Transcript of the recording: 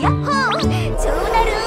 ヤッホー!超なる